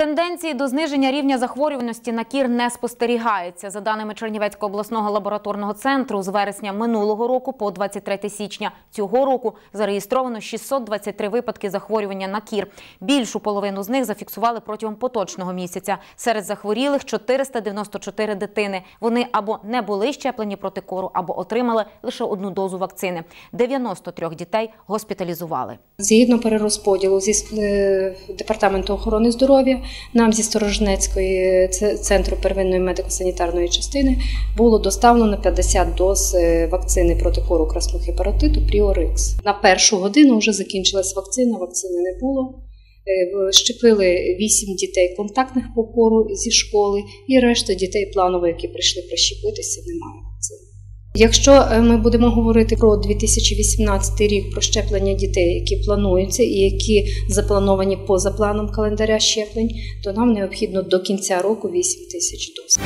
Тенденції до зниження рівня захворюваності на кір не спостерігається. За даними Чернівецького обласного лабораторного центру, з вересня минулого року по 23 січня цього року зареєстровано 623 випадки захворювання на кір. Більшу половину з них зафіксували протягом поточного місяця. Серед захворілих 494 дитини. Вони або не були щеплені проти кору, або отримали лише одну дозу вакцини. 93 дітей госпіталізували. Згідно перерозподілу зі е, департаменту охорони здоров'я, нам зі Сторожнецької центру первинної медико-санітарної частини було доставлено 50 доз е, вакцини проти кору красного паротиту Пріорикс. На першу годину вже закінчилась вакцина, вакцини не було. Е, Щепили 8 дітей контактних по кору зі школи, і решта дітей планово, які прийшли прищепитися, немає. Якщо е, ми будемо говорити про 2018 рік про щеплення дітей, які плануються і які заплановані поза планом календаря щеплень, то нам необхідно до кінця року 8 тисяч доз.